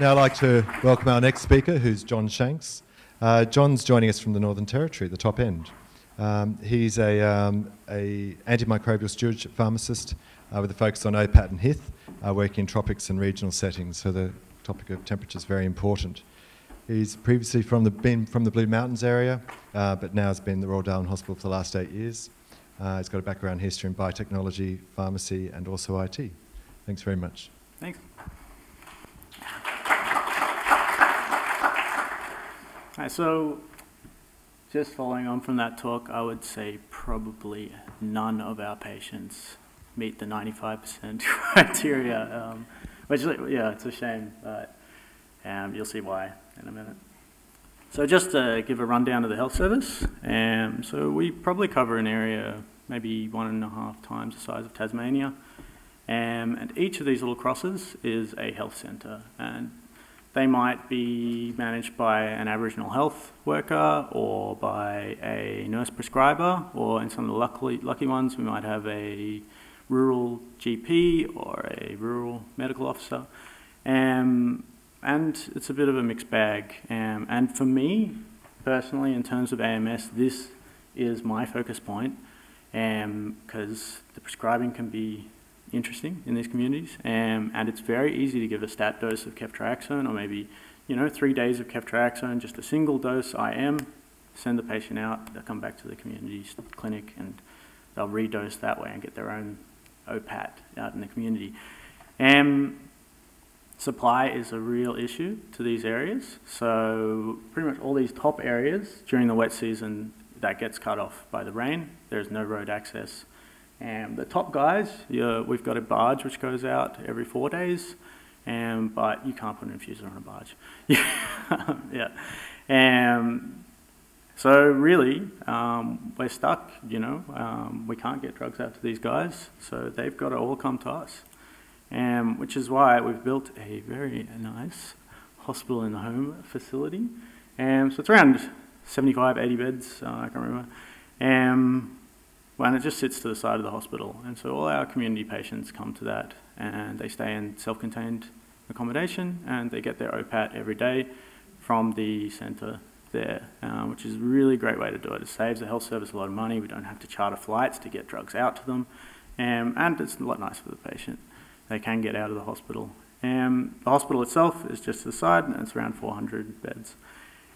Now I'd like to welcome our next speaker, who's John Shanks. Uh, John's joining us from the Northern Territory, the top end. Um, he's a, um, a antimicrobial stewardship pharmacist uh, with a focus on OPAT and HITH, uh, working in tropics and regional settings, so the topic of temperature is very important. He's previously from the, been from the Blue Mountains area, uh, but now has been in the Royal Darwin Hospital for the last eight years. Uh, he's got a background history in biotechnology, pharmacy, and also IT. Thanks very much. Thanks. Right, so just following on from that talk, I would say probably none of our patients meet the 95% criteria, um, which, yeah, it's a shame, but um, you'll see why in a minute. So just to give a rundown of the health service, um, so we probably cover an area maybe one and a half times the size of Tasmania, um, and each of these little crosses is a health centre, and they might be managed by an Aboriginal health worker or by a nurse prescriber, or in some of the lucky, lucky ones, we might have a rural GP or a rural medical officer. Um, and it's a bit of a mixed bag. Um, and for me, personally, in terms of AMS, this is my focus point because um, the prescribing can be interesting in these communities, um, and it's very easy to give a stat dose of ceftriaxone or maybe, you know, three days of ceftriaxone, just a single dose IM, send the patient out, they'll come back to the community clinic and they'll redose that way and get their own OPAT out in the community. Um, supply is a real issue to these areas, so pretty much all these top areas during the wet season that gets cut off by the rain. There's no road access um, the top guys, we've got a barge which goes out every four days, um, but you can't put an infuser on a barge. yeah. Um, so really, um, we're stuck, you know. Um, we can't get drugs out to these guys, so they've got to all come to us. Um, which is why we've built a very nice hospital in the home facility. Um, so it's around 75, 80 beds, uh, I can't remember. Um, and it just sits to the side of the hospital. And so all our community patients come to that and they stay in self-contained accommodation and they get their OPAT every day from the centre there, um, which is a really great way to do it. It saves the health service a lot of money. We don't have to charter flights to get drugs out to them. Um, and it's a lot nicer for the patient. They can get out of the hospital. Um, the hospital itself is just to the side and it's around 400 beds.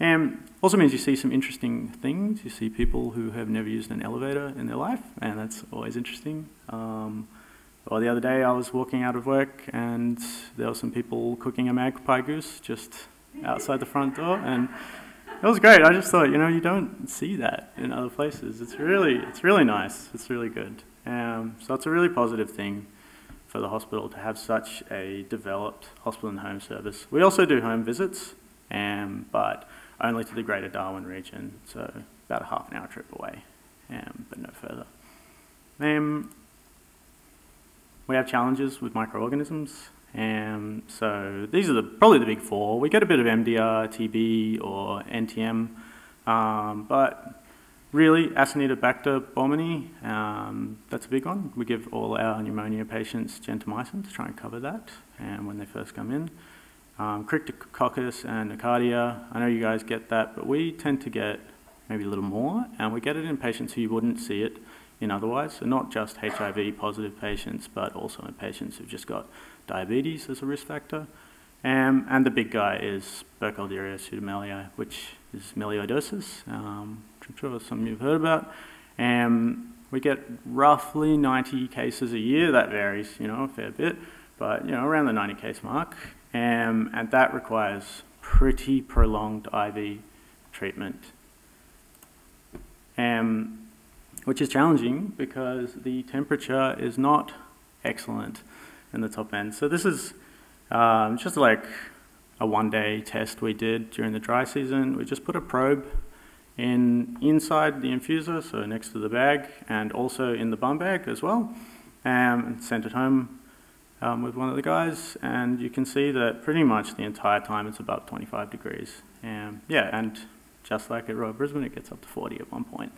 Um, also means you see some interesting things. You see people who have never used an elevator in their life, and that's always interesting. Um, well, the other day I was walking out of work, and there were some people cooking a magpie goose just outside the front door, and it was great. I just thought, you know, you don't see that in other places. It's really, it's really nice. It's really good. Um, so it's a really positive thing for the hospital to have such a developed hospital and home service. We also do home visits, um, but only to the Greater Darwin region, so about a half an hour trip away, um, but no further. Um, we have challenges with microorganisms, um, so these are the, probably the big four. We get a bit of MDR, TB, or NTM, um, but really Acinetobacter baumannii, um, that's a big one. We give all our pneumonia patients gentamicin to try and cover that um, when they first come in um, Cryptococcus and Nocardia. I know you guys get that, but we tend to get maybe a little more, and we get it in patients who you wouldn't see it in otherwise. So not just HIV positive patients, but also in patients who've just got diabetes as a risk factor. Um, and the big guy is Burkholderia pseudomallei, which is melioidosis, um, I'm sure some of you have heard about. Um, we get roughly 90 cases a year. That varies, you know, a fair bit, but you know, around the 90 case mark. Um, and that requires pretty prolonged IV treatment, um, which is challenging because the temperature is not excellent in the top end. So this is um, just like a one-day test we did during the dry season. We just put a probe in inside the infuser, so next to the bag, and also in the bum bag as well, um, and sent it home um, with one of the guys, and you can see that pretty much the entire time it's above 25 degrees. Um, yeah, and just like at Royal Brisbane, it gets up to 40 at one point.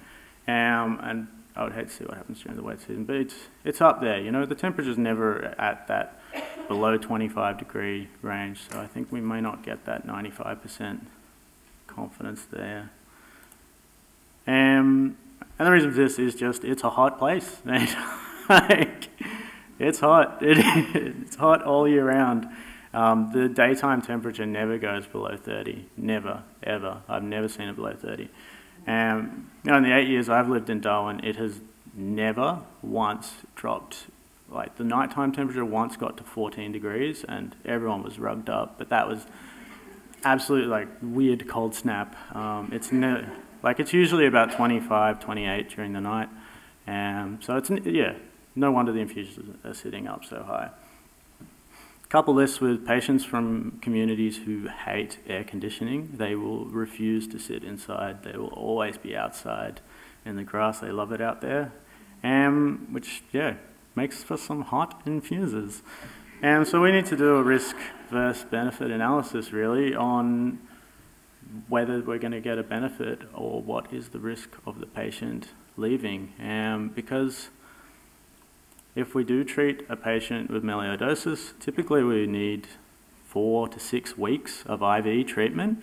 Um, and I would hate to see what happens during the wet season, but it's, it's up there. You know, the temperature's never at that below 25 degree range, so I think we may not get that 95% confidence there. Um, and the reason for this is just it's a hot place. like, it's hot. It, it's hot all year round. Um, the daytime temperature never goes below 30. Never, ever. I've never seen it below 30. Um, in the eight years I've lived in Darwin, it has never once dropped. Like the nighttime temperature once got to 14 degrees, and everyone was rugged up. But that was absolutely like weird cold snap. Um, it's no, like it's usually about 25, 28 during the night. Um, so it's yeah, no wonder the infusions are sitting up so high. Couple this with patients from communities who hate air conditioning. They will refuse to sit inside. They will always be outside in the grass. They love it out there, um, which, yeah, makes for some hot infusers. And so we need to do a risk versus benefit analysis really on whether we're going to get a benefit or what is the risk of the patient leaving. Um, because if we do treat a patient with melioidosis, typically we need four to six weeks of IV treatment.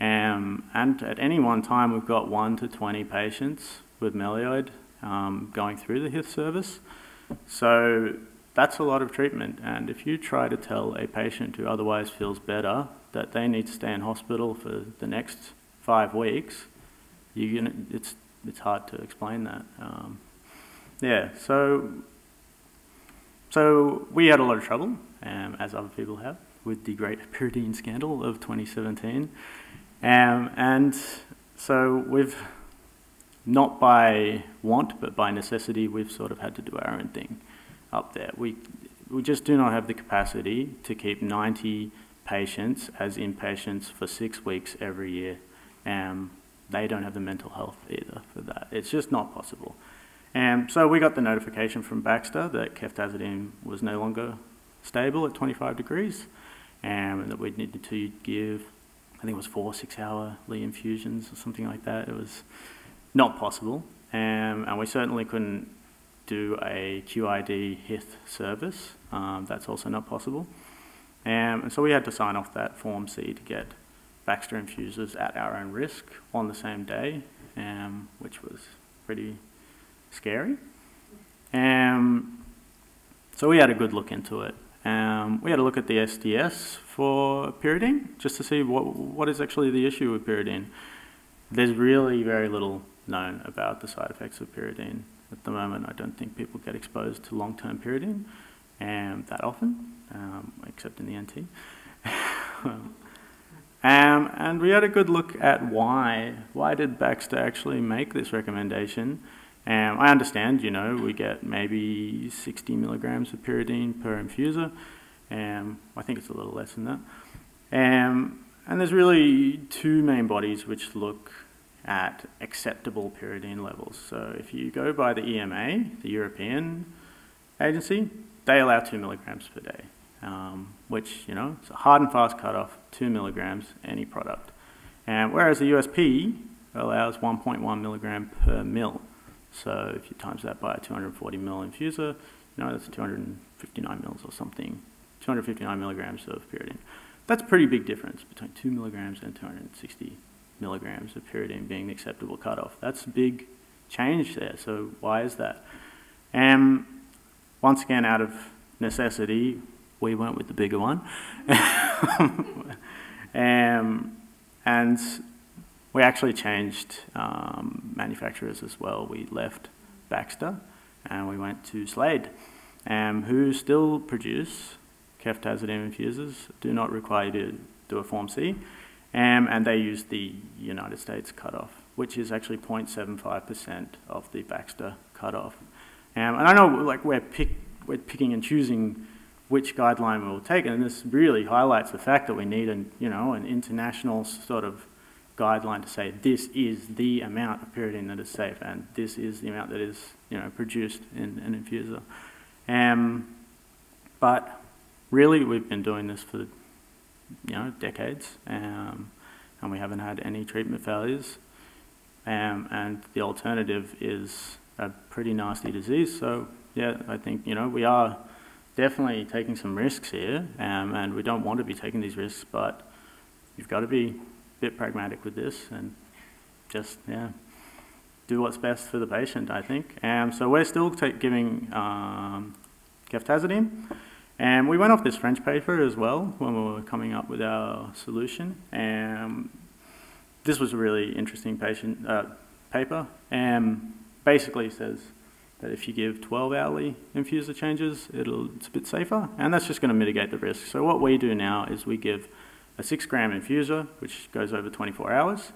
Um, and at any one time, we've got one to 20 patients with melioid um, going through the HITH service. So that's a lot of treatment. And if you try to tell a patient who otherwise feels better that they need to stay in hospital for the next five weeks, you it's, it's hard to explain that. Um, yeah, so so we had a lot of trouble, um, as other people have, with the great pyridine scandal of 2017. Um, and so we've, not by want, but by necessity, we've sort of had to do our own thing up there. We, we just do not have the capacity to keep 90 patients as inpatients for six weeks every year. Um, they don't have the mental health either for that. It's just not possible. And so we got the notification from Baxter that ceftazidime was no longer stable at 25 degrees and that we needed to give, I think it was four six-hourly infusions or something like that. It was not possible. Um, and we certainly couldn't do a QID HITH service. Um, that's also not possible. Um, and so we had to sign off that Form C to get Baxter infusers at our own risk on the same day, um, which was pretty scary. Um, so we had a good look into it. Um, we had a look at the SDS for pyridine, just to see what, what is actually the issue with pyridine. There's really very little known about the side effects of pyridine. At the moment, I don't think people get exposed to long-term pyridine um, that often, um, except in the NT. um, and we had a good look at why. Why did Baxter actually make this recommendation? Um, I understand, you know, we get maybe 60 milligrams of pyridine per infuser. Um, I think it's a little less than that. Um, and there's really two main bodies which look at acceptable pyridine levels. So if you go by the EMA, the European agency, they allow two milligrams per day, um, which, you know, it's a hard and fast cutoff, two milligrams, any product. And whereas the USP allows 1.1 milligram per mil. So if you times that by a 240 mil infuser, you know, that's 259 mils or something, 259 milligrams of pyridine. That's a pretty big difference between 2 milligrams and 260 milligrams of pyridine being the acceptable cutoff. That's a big change there. So why is that? And once again, out of necessity, we went with the bigger one. and we actually changed um, manufacturers as well. We left Baxter and we went to Slade, um, who still produce ceftazidime infusers, do not require you to do a Form C, um, and they use the United States cutoff, which is actually 0.75% of the Baxter cutoff. Um, and I know like we're, pick, we're picking and choosing which guideline we'll take, and this really highlights the fact that we need an, you know, an international sort of guideline to say this is the amount of pyridine that is safe and this is the amount that is you know produced in an infuser. Um, but really, we've been doing this for you know decades, um, and we haven't had any treatment failures. Um, and the alternative is a pretty nasty disease. So yeah, I think you know we are definitely taking some risks here, um, and we don't want to be taking these risks, but you've got to be bit pragmatic with this and just yeah do what's best for the patient. I think. Um, so we're still giving um. And we went off this French paper as well when we were coming up with our solution. And this was a really interesting patient uh, paper. And basically says that if you give 12 hourly infuser changes, it'll, it's a bit safer. And that's just going to mitigate the risk. So what we do now is we give a six gram infuser, which goes over 24 hours.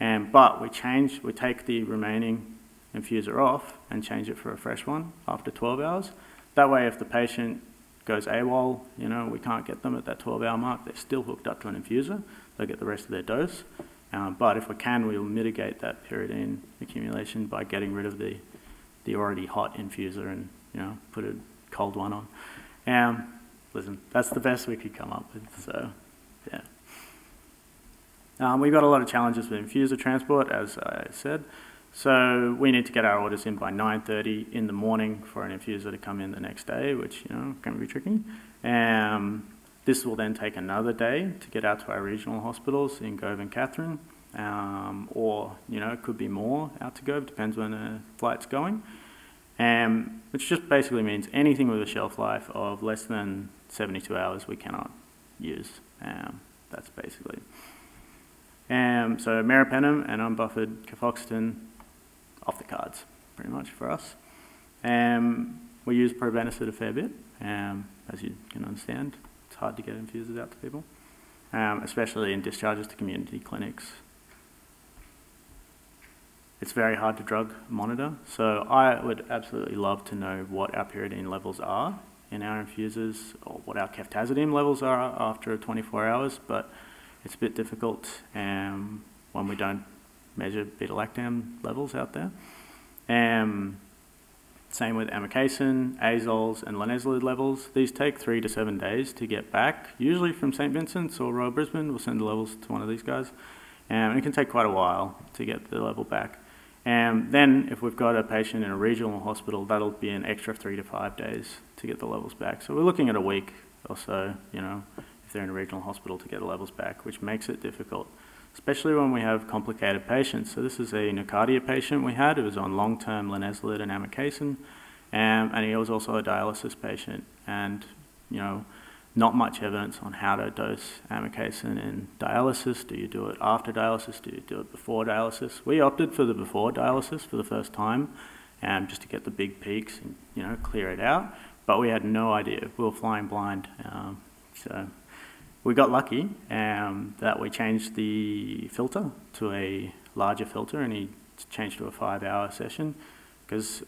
And, but we change, we take the remaining infuser off and change it for a fresh one after 12 hours. That way, if the patient goes AWOL, you know, we can't get them at that 12 hour mark, they're still hooked up to an infuser, they'll get the rest of their dose. Um, but if we can, we'll mitigate that pyridine accumulation by getting rid of the, the already hot infuser and, you know, put a cold one on. Um, listen, that's the best we could come up with, so, yeah. Um, we've got a lot of challenges with infuser transport, as I said. So we need to get our orders in by 9.30 in the morning for an infuser to come in the next day, which, you know, can be tricky. Um, this will then take another day to get out to our regional hospitals in Gove and Katherine, um, or, you know, it could be more out to Gove, depends when the flight's going. Um, which just basically means anything with a shelf life of less than 72 hours we cannot use. Um, that's basically. Um, so meropenem and unbuffered cefoxitin off the cards, pretty much for us. Um, we use probenecid a fair bit, um, as you can understand. It's hard to get infusers out to people, um, especially in discharges to community clinics. It's very hard to drug monitor, so I would absolutely love to know what our pyridine levels are in our infusers or what our ceftazidime levels are after 24 hours, but it's a bit difficult um, when we don't measure beta-lactam levels out there. Um, same with amikacin, azoles, and linezolid levels. These take three to seven days to get back, usually from St. Vincent's or Royal Brisbane. We'll send the levels to one of these guys. Um, and it can take quite a while to get the level back. And then if we've got a patient in a regional hospital, that'll be an extra three to five days to get the levels back. So we're looking at a week or so, you know, if they're in a regional hospital to get the levels back, which makes it difficult especially when we have complicated patients. So this is a nocardia patient we had who was on long-term linezolid and amikacin, um, and he was also a dialysis patient. And, you know, not much evidence on how to dose amikacin in dialysis. Do you do it after dialysis? Do you do it before dialysis? We opted for the before dialysis for the first time, um, just to get the big peaks and, you know, clear it out. But we had no idea. We were flying blind. Um, so we got lucky um, that we changed the filter to a larger filter and he changed to a five hour session because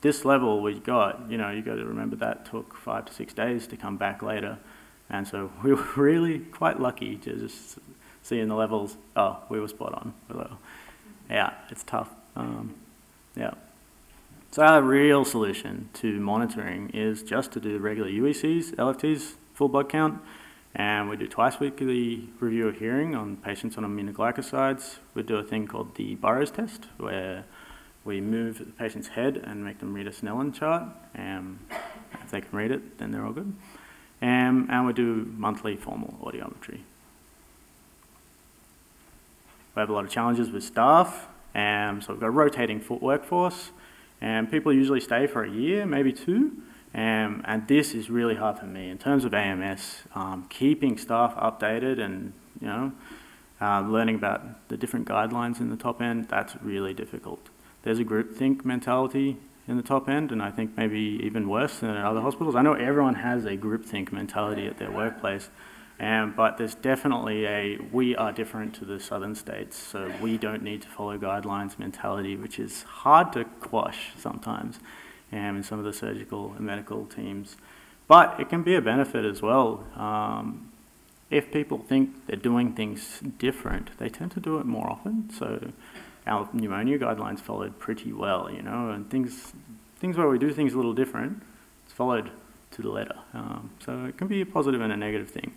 this level we got, you know, you got to remember that took five to six days to come back later. And so we were really quite lucky to just see in the levels, oh, we were spot on. Yeah, it's tough. Um, yeah. So our real solution to monitoring is just to do regular UECs, LFTs, full blood count, and we do twice weekly review of hearing on patients on aminoglycosides. We do a thing called the Burrows test, where we move the patient's head and make them read a Snellen chart. Um, if they can read it, then they're all good. Um, and we do monthly formal audiometry. We have a lot of challenges with staff. Um, so we've got a rotating foot workforce, and people usually stay for a year, maybe two. Um, and this is really hard for me in terms of AMS, um, keeping staff updated and you know uh, learning about the different guidelines in the top end. That's really difficult. There's a groupthink mentality in the top end, and I think maybe even worse than at other hospitals. I know everyone has a groupthink mentality at their workplace, um, but there's definitely a we are different to the southern states, so we don't need to follow guidelines mentality, which is hard to quash sometimes um, in some of the surgical and medical teams. But it can be a benefit as well. Um, if people think they're doing things different, they tend to do it more often. So our pneumonia guidelines followed pretty well, you know, and things, things where we do things a little different, it's followed to the letter. Um, so it can be a positive and a negative thing.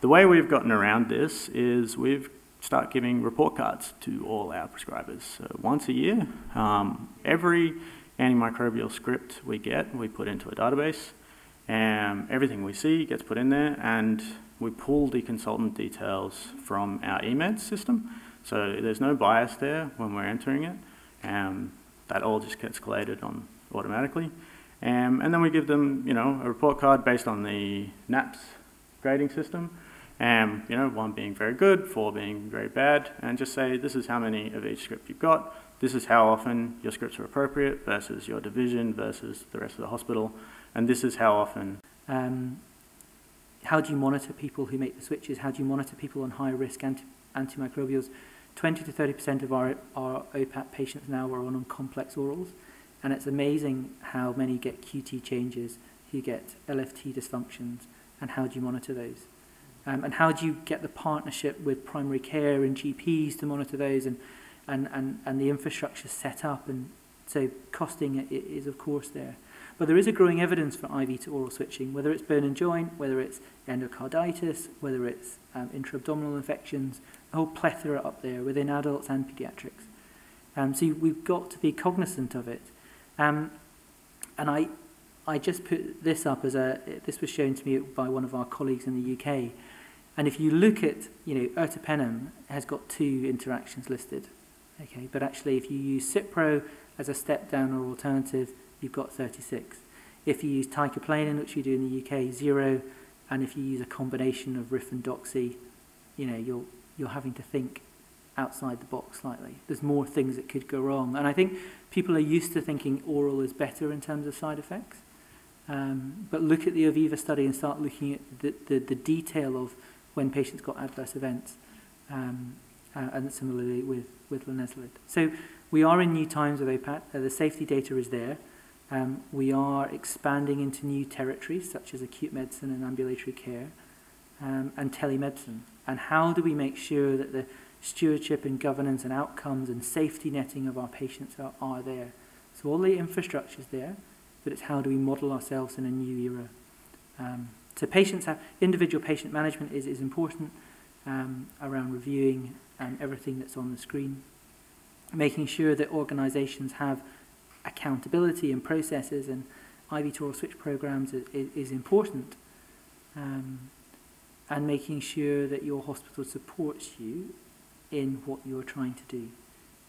The way we've gotten around this is we've start giving report cards to all our prescribers. So once a year, um, every antimicrobial script we get, we put into a database. And everything we see gets put in there, and we pull the consultant details from our eMeds system. So there's no bias there when we're entering it. Um, that all just gets collated on automatically. Um, and then we give them, you know, a report card based on the NAPS grading system. Um, you know, one being very good, four being very bad, and just say this is how many of each script you've got. This is how often your scripts are appropriate versus your division versus the rest of the hospital, and this is how often. Um, how do you monitor people who make the switches? How do you monitor people on high risk anti antimicrobials? 20 to 30% of our, our OPAT patients now are on complex orals. And it's amazing how many get QT changes, who get LFT dysfunctions, and how do you monitor those? Um, and how do you get the partnership with primary care and GPs to monitor those and, and, and, and the infrastructure set up? And so costing is, of course, there. But there is a growing evidence for IV to oral switching, whether it's bone and joint, whether it's endocarditis, whether it's um, intra-abdominal infections, whole plethora up there within adults and pediatrics. Um, so we've got to be cognizant of it. Um, and I, I just put this up as a, this was shown to me by one of our colleagues in the UK. And if you look at, you know, ertapenem has got two interactions listed. Okay, but actually if you use Cipro as a step down or alternative, you've got 36. If you use teicoplanin, which you do in the UK, zero. And if you use a combination of RIF and doxy, you know, you're, you're having to think outside the box slightly. There's more things that could go wrong. And I think people are used to thinking oral is better in terms of side effects. Um, but look at the OVIVA study and start looking at the, the, the detail of when patients got adverse events. Um, uh, and similarly with, with linezolid. So we are in new times with OPAT. Uh, the safety data is there. Um, we are expanding into new territories such as acute medicine and ambulatory care um, and telemedicine. And how do we make sure that the stewardship and governance and outcomes and safety netting of our patients are, are there. So all the infrastructure is there, but it's how do we model ourselves in a new era. Um, so patients have, individual patient management is, is important um, around reviewing um, everything that's on the screen, making sure that organizations have accountability and processes and IV to switch programs is, is important. Um, and making sure that your hospital supports you in what you're trying to do.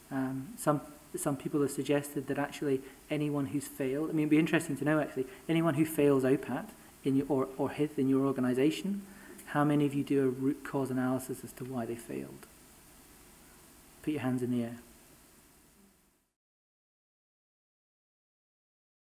Um, some, some people have suggested that actually anyone who's failed, I mean, it'd be interesting to know actually, anyone who fails OPAT in your, or, or HITH in your organisation, how many of you do a root cause analysis as to why they failed? Put your hands in the air.